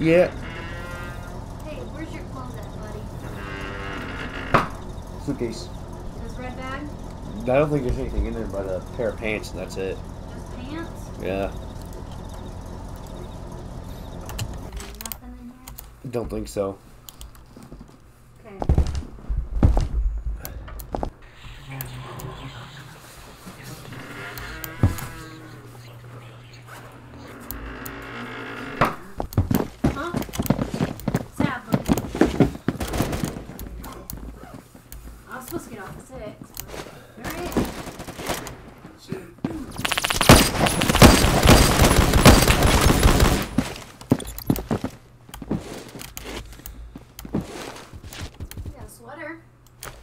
Yeah. Hey, where's your clothes at, buddy? Suitcase. This red bag? I don't think there's anything in there but a pair of pants, and that's it. Just pants? Yeah. Nothing in here? Don't think so. Okay.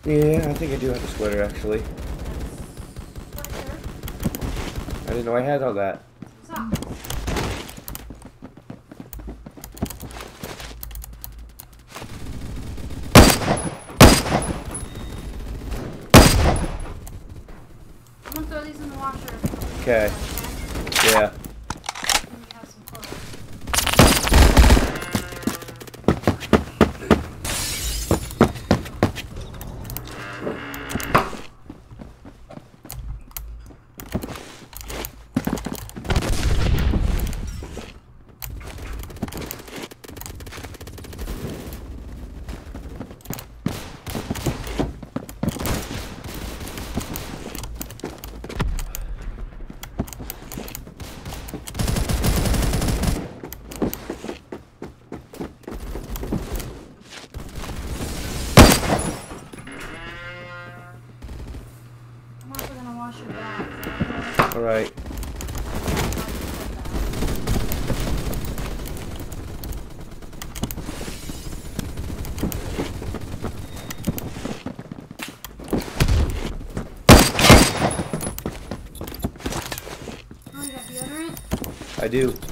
Yeah, I think I do have a sweater actually. I didn't know I had all that. Socks. Right. I do.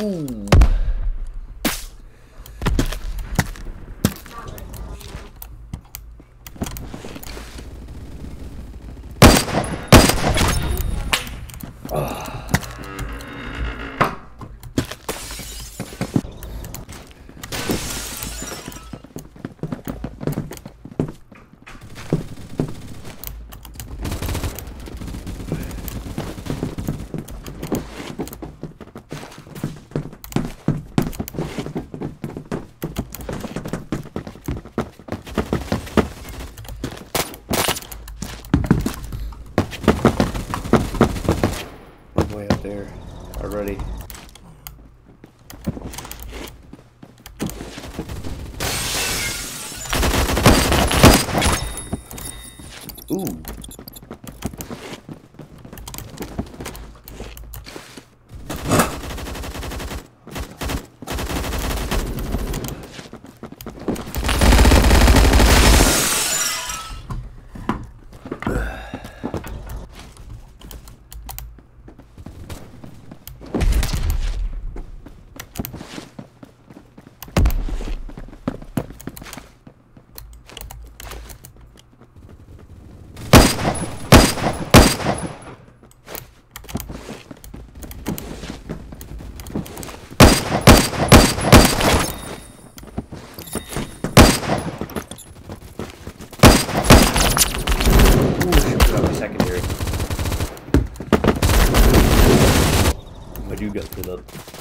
Ooh. Not very long, though. Ooh. Ooh, should put up a secondary. I do got put up.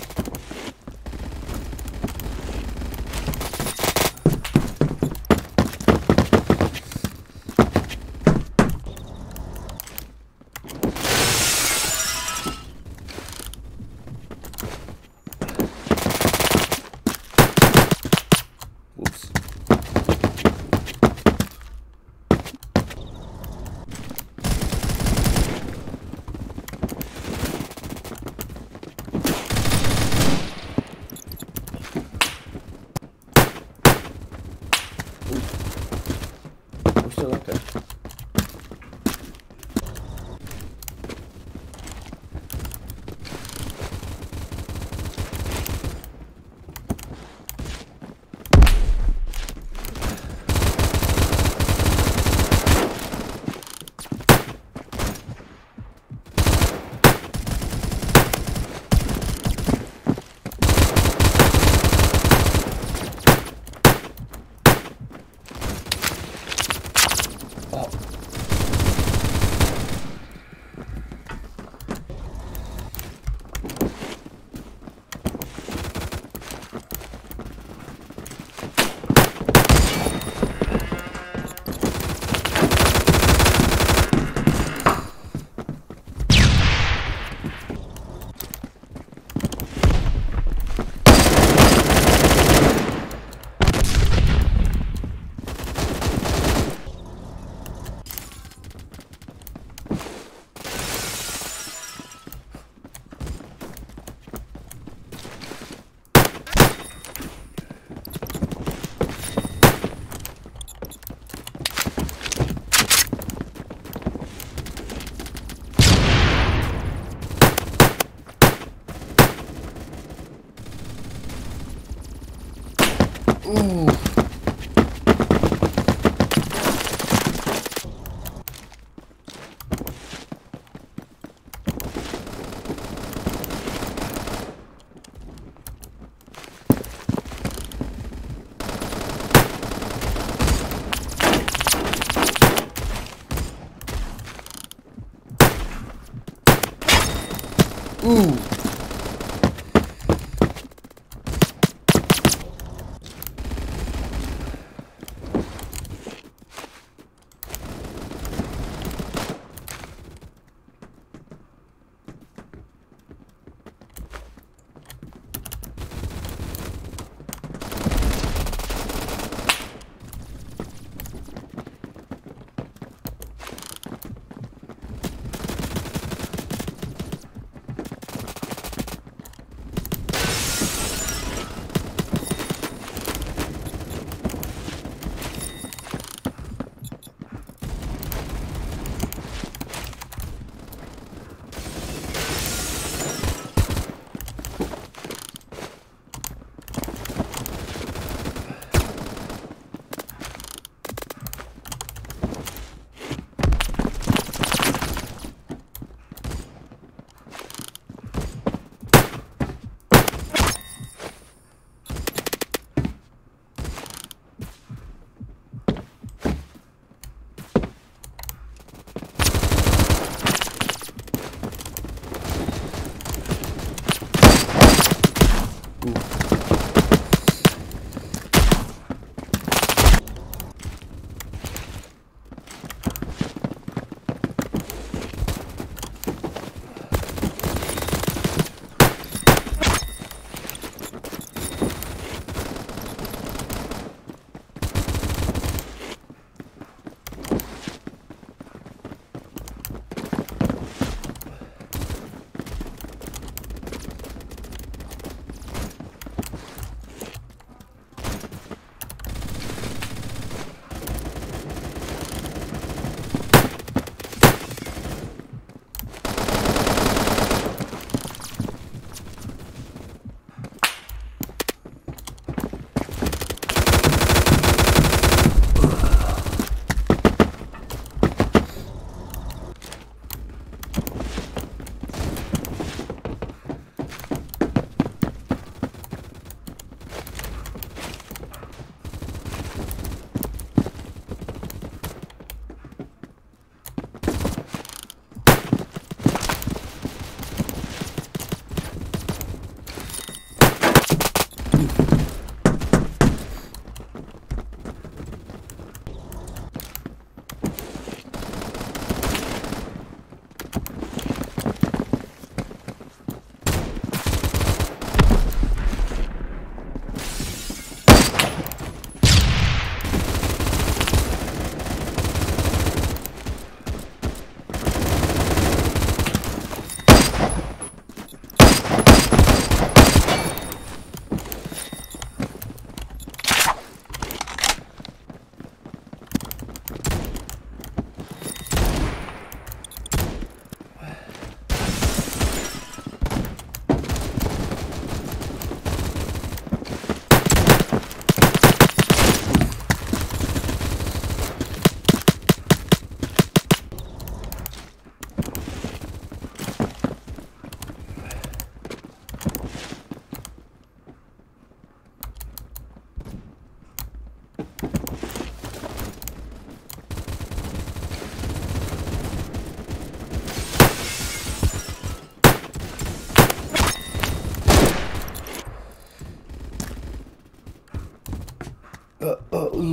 Ooh.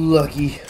Lucky.